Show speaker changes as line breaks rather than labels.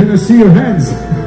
Can I see your hands?